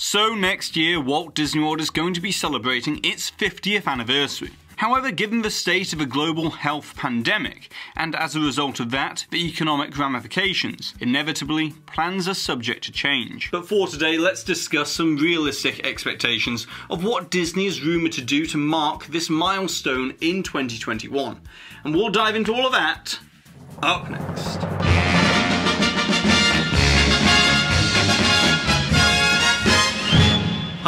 So next year, Walt Disney World is going to be celebrating its 50th anniversary. However, given the state of a global health pandemic, and as a result of that, the economic ramifications, inevitably, plans are subject to change. But for today, let's discuss some realistic expectations of what Disney is rumoured to do to mark this milestone in 2021. And we'll dive into all of that up next.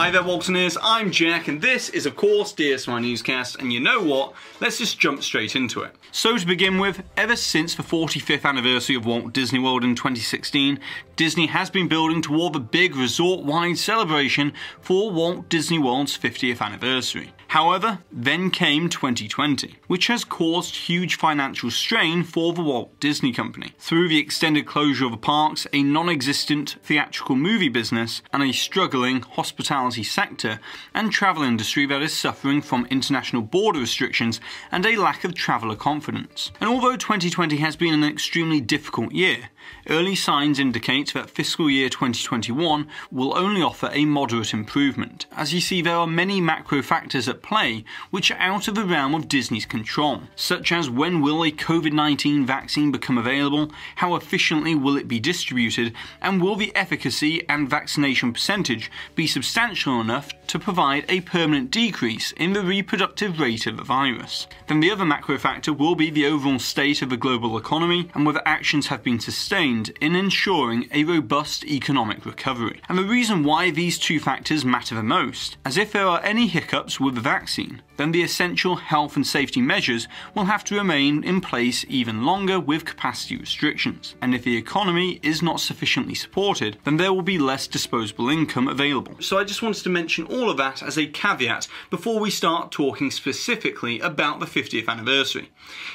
Hi there Waltineers, I'm Jack and this is of course DSNY Newscast and you know what, let's just jump straight into it. So to begin with, ever since the 45th anniversary of Walt Disney World in 2016, Disney has been building toward the big resort-wide celebration for Walt Disney World's 50th anniversary. However, then came 2020, which has caused huge financial strain for the Walt Disney Company through the extended closure of the parks, a non-existent theatrical movie business, and a struggling hospitality sector and travel industry that is suffering from international border restrictions and a lack of traveller confidence. And although 2020 has been an extremely difficult year, early signs indicate that fiscal year 2021 will only offer a moderate improvement. As you see, there are many macro factors at play which are out of the realm of Disney's control, such as when will a COVID 19 vaccine become available, how efficiently will it be distributed, and will the efficacy and vaccination percentage be substantial enough to provide a permanent decrease in the reproductive rate of the virus. Then the other macro factor will be the overall state of the global economy and whether actions have been sustained in ensuring a robust economic recovery. And the reason why these two factors matter the most, as if there are any hiccups with the vaccine, then the essential health and safety measures will have to remain in place even longer with capacity restrictions. And if the economy is not sufficiently supported, then there will be less disposable income available. So I just wanted to mention all of that as a caveat before we start talking specifically about the 50th anniversary.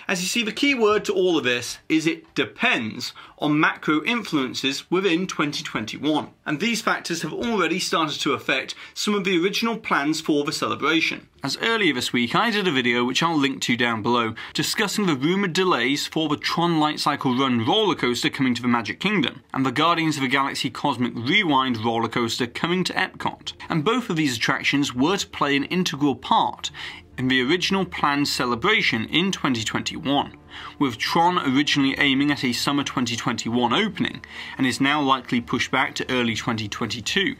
As you see, the key word to all of this is it depends on macro influences within 2021. And these factors have already started to affect some of the original plans for the celebration. As earlier this week, I did a video which I'll link to down below, discussing the rumoured delays for the Tron Lightcycle Run roller coaster coming to the Magic Kingdom, and the Guardians of the Galaxy Cosmic Rewind roller coaster coming to Epcot. And both of these attractions were to play an integral part in the original planned celebration in 2021 with Tron originally aiming at a summer 2021 opening and is now likely pushed back to early 2022.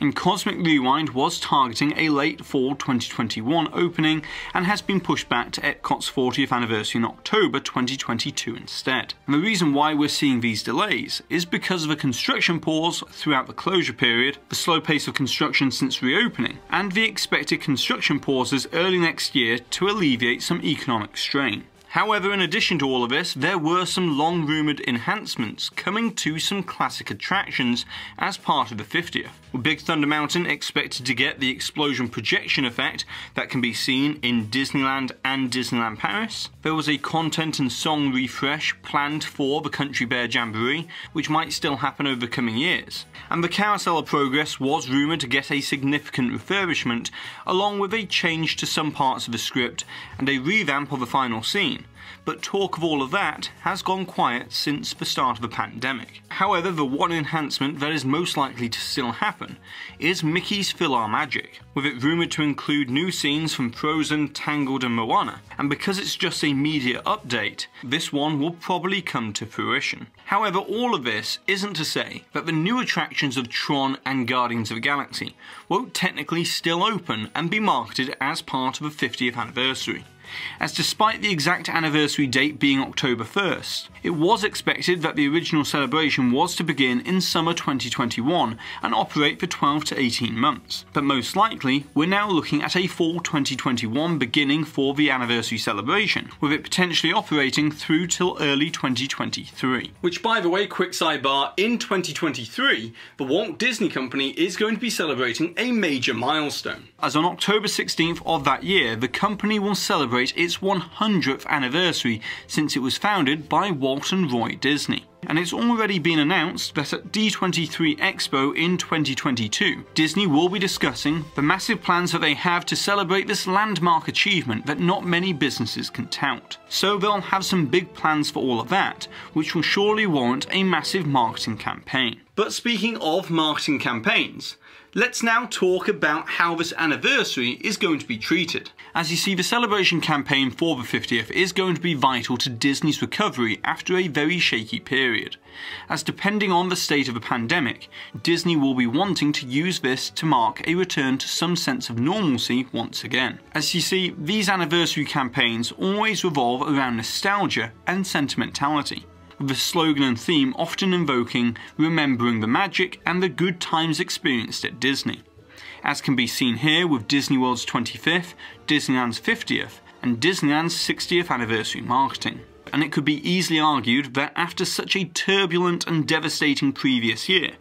And Cosmic Rewind was targeting a late fall 2021 opening and has been pushed back to Epcot's 40th anniversary in October 2022 instead. And the reason why we're seeing these delays is because of a construction pause throughout the closure period, the slow pace of construction since reopening, and the expected construction pauses early next year to alleviate some economic strain. However, in addition to all of this, there were some long rumoured enhancements coming to some classic attractions as part of the 50th. Big Thunder Mountain expected to get the explosion projection effect that can be seen in Disneyland and Disneyland Paris. There was a content and song refresh planned for the Country Bear Jamboree, which might still happen over the coming years. And the Carousel of Progress was rumoured to get a significant refurbishment, along with a change to some parts of the script and a revamp of the final scene but talk of all of that has gone quiet since the start of the pandemic. However, the one enhancement that is most likely to still happen is Mickey's PhilharMagic, with it rumoured to include new scenes from Frozen, Tangled and Moana, and because it's just a media update, this one will probably come to fruition. However, all of this isn't to say that the new attractions of Tron and Guardians of the Galaxy won't technically still open and be marketed as part of the 50th anniversary as despite the exact anniversary date being October 1st, it was expected that the original celebration was to begin in summer 2021 and operate for 12 to 18 months. But most likely, we're now looking at a fall 2021 beginning for the anniversary celebration, with it potentially operating through till early 2023. Which, by the way, quick sidebar, in 2023, the Walt Disney Company is going to be celebrating a major milestone. As on October 16th of that year, the company will celebrate celebrate its 100th anniversary since it was founded by Walt and Roy Disney. And it's already been announced that at D23 Expo in 2022, Disney will be discussing the massive plans that they have to celebrate this landmark achievement that not many businesses can tout. So they'll have some big plans for all of that, which will surely warrant a massive marketing campaign. But speaking of marketing campaigns, Let's now talk about how this anniversary is going to be treated. As you see, the celebration campaign for the 50th is going to be vital to Disney's recovery after a very shaky period. As depending on the state of the pandemic, Disney will be wanting to use this to mark a return to some sense of normalcy once again. As you see, these anniversary campaigns always revolve around nostalgia and sentimentality with the slogan and theme often invoking remembering the magic and the good times experienced at Disney. As can be seen here with Disney World's 25th, Disneyland's 50th, and Disneyland's 60th anniversary marketing. And it could be easily argued that after such a turbulent and devastating previous year,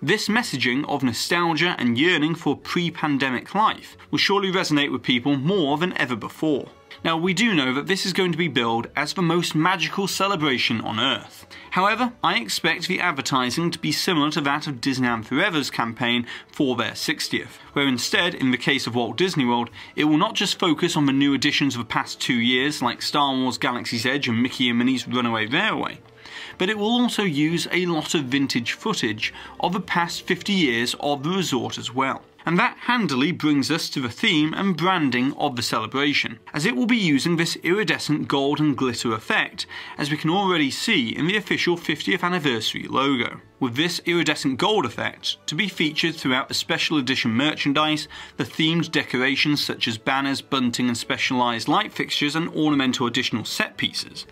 this messaging of nostalgia and yearning for pre pandemic life will surely resonate with people more than ever before. Now, we do know that this is going to be billed as the most magical celebration on Earth. However, I expect the advertising to be similar to that of Disneyland Forever's campaign for their 60th, where instead, in the case of Walt Disney World, it will not just focus on the new additions of the past two years like Star Wars Galaxy's Edge and Mickey and Minnie's Runaway Railway, but it will also use a lot of vintage footage of the past 50 years of the resort as well. And that handily brings us to the theme and branding of the celebration, as it will be using this iridescent gold and glitter effect, as we can already see in the official 50th anniversary logo. With this iridescent gold effect to be featured throughout the special edition merchandise, the themed decorations such as banners, bunting and specialised light fixtures and ornamental additional set pieces.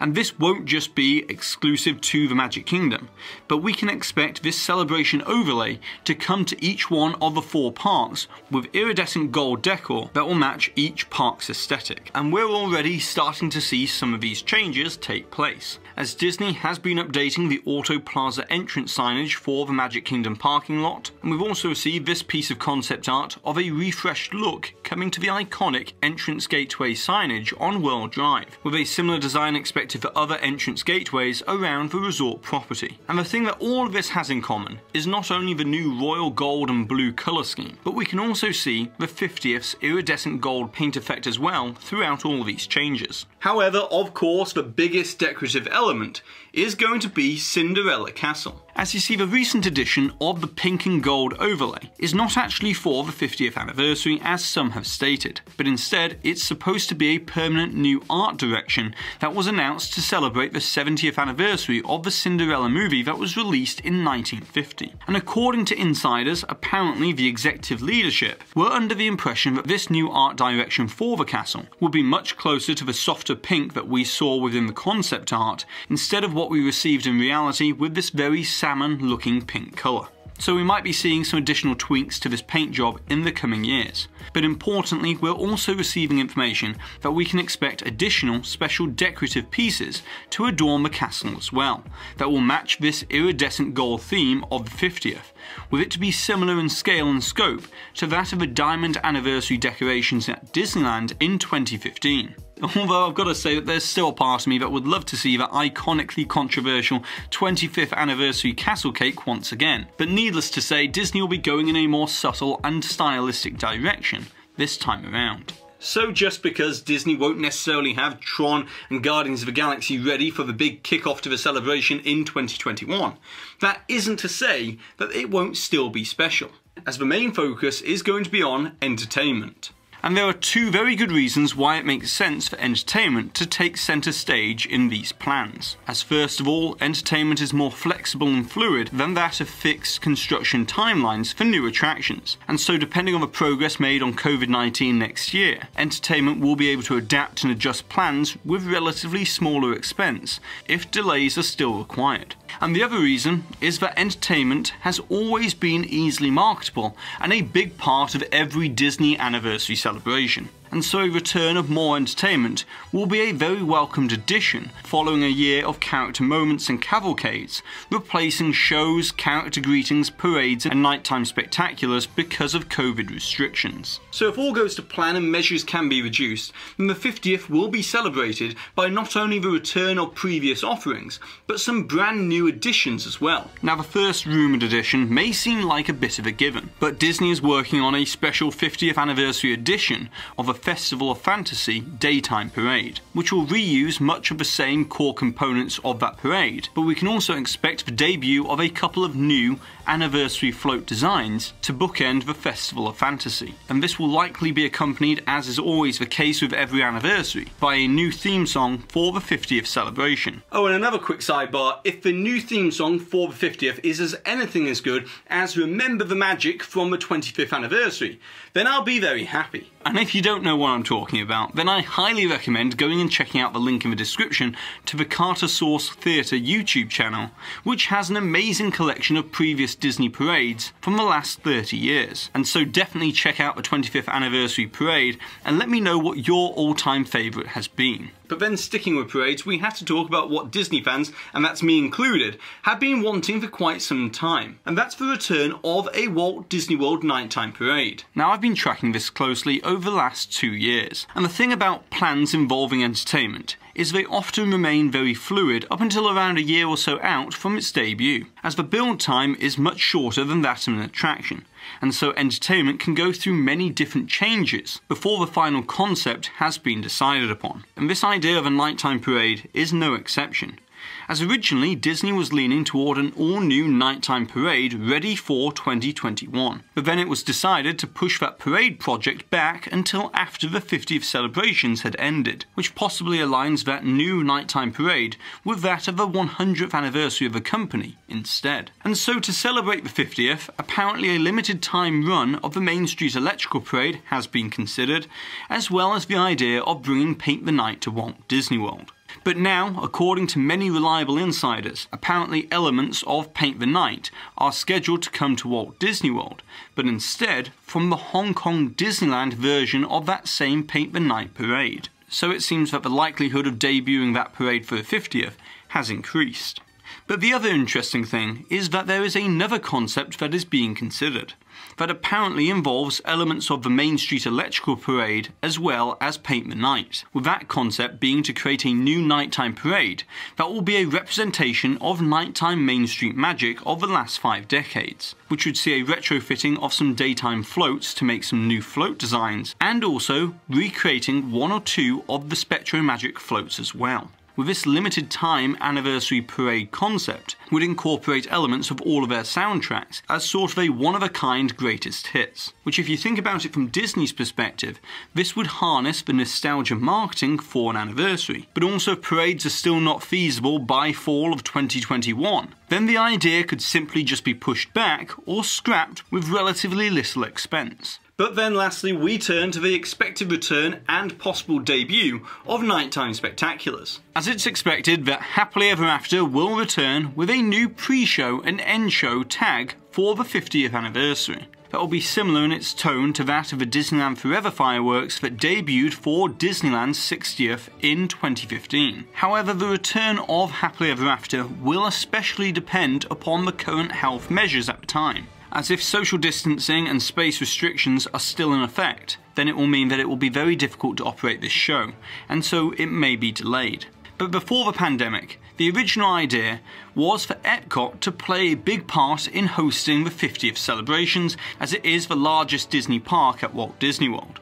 And this won't just be exclusive to the Magic Kingdom, but we can expect this celebration overlay to come to each one of the four parks with iridescent gold decor that will match each park's aesthetic. And we're already starting to see some of these changes take place, as Disney has been updating the Auto Plaza entrance signage for the Magic Kingdom parking lot, and we've also received this piece of concept art of a refreshed look coming to the iconic entrance gateway signage on World Drive, with a similar design expected for other entrance gateways around the resort property. And the thing that all of this has in common is not only the new royal gold and blue colour scheme, but we can also see the 50th's iridescent gold paint effect as well throughout all these changes. However, of course, the biggest decorative element is going to be Cinderella Castle. As you see, the recent edition of the pink and gold overlay is not actually for the 50th anniversary as some have stated, but instead it's supposed to be a permanent new art direction that was announced to celebrate the 70th anniversary of the Cinderella movie that was released in 1950. And according to insiders, apparently the executive leadership were under the impression that this new art direction for the castle would be much closer to the softer pink that we saw within the concept art, instead of what we received in reality with this very salmon looking pink colour. So we might be seeing some additional tweaks to this paint job in the coming years. But importantly, we're also receiving information that we can expect additional special decorative pieces to adorn the castle as well, that will match this iridescent gold theme of the 50th, with it to be similar in scale and scope to that of the diamond anniversary decorations at Disneyland in 2015. Although I've got to say that there's still a part of me that would love to see that iconically controversial 25th anniversary castle cake once again. But needless to say, Disney will be going in a more subtle and stylistic direction this time around. So just because Disney won't necessarily have Tron and Guardians of the Galaxy ready for the big kickoff to the celebration in 2021, that isn't to say that it won't still be special, as the main focus is going to be on entertainment. And there are two very good reasons why it makes sense for entertainment to take centre stage in these plans. As first of all, entertainment is more flexible and fluid than that of fixed construction timelines for new attractions. And so depending on the progress made on COVID-19 next year, entertainment will be able to adapt and adjust plans with relatively smaller expense if delays are still required. And the other reason is that entertainment has always been easily marketable and a big part of every Disney anniversary celebration celebration and so a return of more entertainment will be a very welcomed addition following a year of character moments and cavalcades, replacing shows, character greetings, parades, and nighttime spectaculars because of COVID restrictions. So if all goes to plan and measures can be reduced, then the 50th will be celebrated by not only the return of previous offerings, but some brand new additions as well. Now the first rumoured addition may seem like a bit of a given, but Disney is working on a special 50th anniversary edition of a Festival of Fantasy daytime parade, which will reuse much of the same core components of that parade, but we can also expect the debut of a couple of new anniversary float designs to bookend the Festival of Fantasy. And this will likely be accompanied, as is always the case with every anniversary, by a new theme song for the 50th celebration. Oh, and another quick sidebar, if the new theme song for the 50th is as anything as good as Remember the Magic from the 25th anniversary, then I'll be very happy. And if you don't know what I'm talking about, then I highly recommend going and checking out the link in the description to the Cartarsauce Theatre YouTube channel, which has an amazing collection of previous Disney parades from the last 30 years. And so definitely check out the 25th anniversary parade and let me know what your all-time favourite has been. But then sticking with parades, we have to talk about what Disney fans, and that's me included, have been wanting for quite some time. And that's the return of a Walt Disney World nighttime parade. Now I've been tracking this closely over the last two years. And the thing about plans involving entertainment is they often remain very fluid up until around a year or so out from its debut, as the build time is much shorter than that of an attraction, and so entertainment can go through many different changes before the final concept has been decided upon. And this idea of a nighttime parade is no exception as originally Disney was leaning toward an all-new nighttime parade ready for 2021. But then it was decided to push that parade project back until after the 50th celebrations had ended, which possibly aligns that new nighttime parade with that of the 100th anniversary of the company instead. And so to celebrate the 50th, apparently a limited time run of the Main Street Electrical Parade has been considered, as well as the idea of bringing Paint the Night to Walt Disney World. But now, according to many reliable insiders, apparently elements of Paint the Night are scheduled to come to Walt Disney World, but instead from the Hong Kong Disneyland version of that same Paint the Night parade. So it seems that the likelihood of debuting that parade for the 50th has increased. But the other interesting thing is that there is another concept that is being considered that apparently involves elements of the Main Street Electrical Parade as well as Paint the Night, with that concept being to create a new nighttime parade that will be a representation of nighttime Main Street magic of the last five decades, which would see a retrofitting of some daytime floats to make some new float designs, and also recreating one or two of the SpectroMagic floats as well with this limited time anniversary parade concept, would incorporate elements of all of their soundtracks as sort of a one of a kind greatest hits. Which, if you think about it from Disney's perspective, this would harness the nostalgia marketing for an anniversary. But also, if parades are still not feasible by fall of 2021, then the idea could simply just be pushed back or scrapped with relatively little expense. But then lastly, we turn to the expected return and possible debut of Nighttime Spectaculars. As it's expected that Happily Ever After will return with a new pre-show and end-show tag for the 50th anniversary that will be similar in its tone to that of the Disneyland Forever fireworks that debuted for Disneyland's 60th in 2015. However, the return of Happily Ever After will especially depend upon the current health measures at the time as if social distancing and space restrictions are still in effect, then it will mean that it will be very difficult to operate this show, and so it may be delayed. But before the pandemic, the original idea was for Epcot to play a big part in hosting the 50th celebrations, as it is the largest Disney park at Walt Disney World.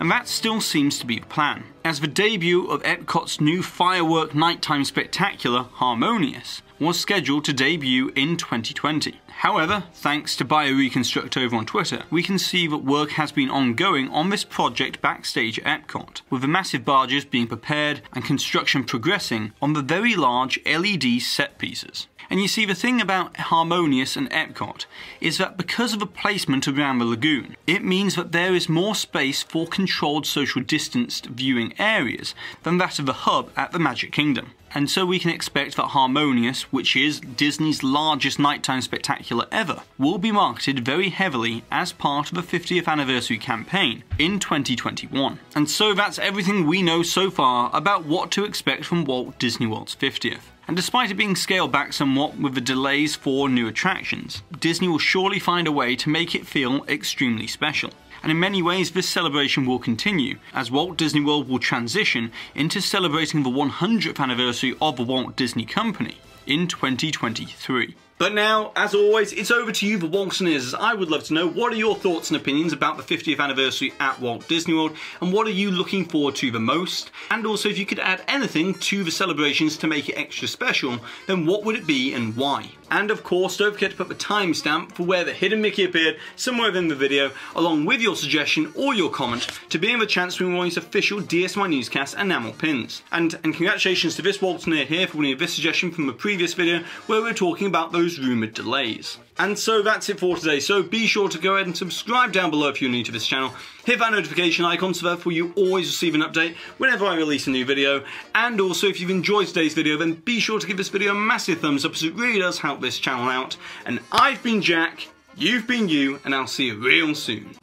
And that still seems to be the plan, as the debut of Epcot's new firework nighttime spectacular, Harmonious, was scheduled to debut in 2020. However, thanks to BioReconstruct over on Twitter, we can see that work has been ongoing on this project backstage at Epcot, with the massive barges being prepared and construction progressing on the very large LED set pieces. And you see, the thing about Harmonious and Epcot is that because of the placement around the lagoon, it means that there is more space for controlled social distanced viewing areas than that of the hub at the Magic Kingdom. And so we can expect that Harmonious, which is Disney's largest nighttime spectacular ever, will be marketed very heavily as part of the 50th anniversary campaign in 2021. And so that's everything we know so far about what to expect from Walt Disney World's 50th. And despite it being scaled back somewhat with the delays for new attractions, Disney will surely find a way to make it feel extremely special. And in many ways, this celebration will continue, as Walt Disney World will transition into celebrating the 100th anniversary of the Walt Disney Company in 2023. But now, as always, it's over to you, the Waltineers, as I would love to know what are your thoughts and opinions about the 50th anniversary at Walt Disney World, and what are you looking forward to the most? And also, if you could add anything to the celebrations to make it extra special, then what would it be and why? And of course, don't forget to put the timestamp for where the hidden Mickey appeared somewhere within the video, along with your suggestion or your comment, to be in the chance to win one of these official DSNY Newscast enamel pins. And, and congratulations to this Waltineer here for winning this suggestion from a previous video where we were talking about those rumoured delays. And so that's it for today, so be sure to go ahead and subscribe down below if you're new to this channel, hit that notification icon so therefore you always receive an update whenever I release a new video, and also if you've enjoyed today's video then be sure to give this video a massive thumbs up as it really does help this channel out. And I've been Jack, you've been you, and I'll see you real soon.